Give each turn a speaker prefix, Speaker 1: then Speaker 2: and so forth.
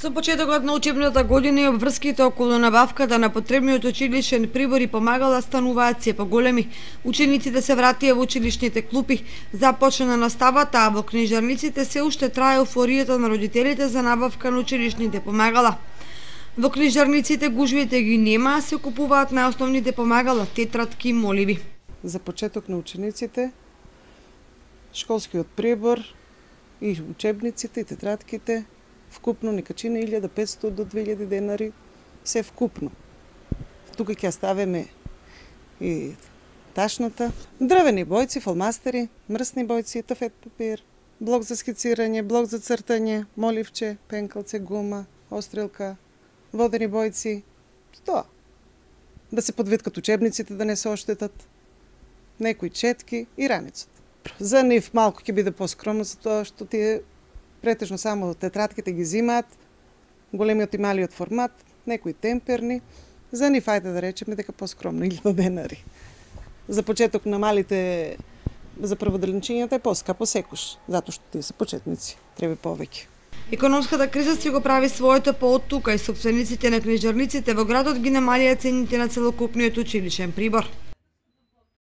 Speaker 1: Со почетокот на учебната година и обврските околу набавката на потребниот училишен прибор и помагала стануваат се поголеми. Учениците се вратија во училишните клупи, започна наставата, а во книжарниците се уште трае еуфоријата на родителите за набавка на училишните помагала. Во книжарниците гужвите ги нема, а се купуваат најосновните помагала, тетратки и моливи.
Speaker 2: За почеток на учениците, школскиот прибор и учебниците и тетратките вкупно ни качи на 1500 до 2000 денари, се вкупно. Тука ќе ставиме и ташната, дрвени бојци, фалмастери, мрсни бојци, тафет папир, блок за скицирање, блок за цртање, моливче, пенкалце, гума, острелка, водени бојци, тоа. Да се подветкат учебниците да не се оштетат, некои четки и раницот. За нив малку ќе биде поскромно, затоа што тие претежно само тетратките ги зимаат, големиот и малиот формат, некои темперни, за нив ајде да речеме дека поскромно, 1000 денари. За почеток на малите за прводелничињата е поскапо секуш, затоа што тие се почетници, треба повеќе.
Speaker 1: Економската криза си го прави своето по од тука и собствениците на книжарниците во градот ги намалија цените на целокупниот училишен прибор.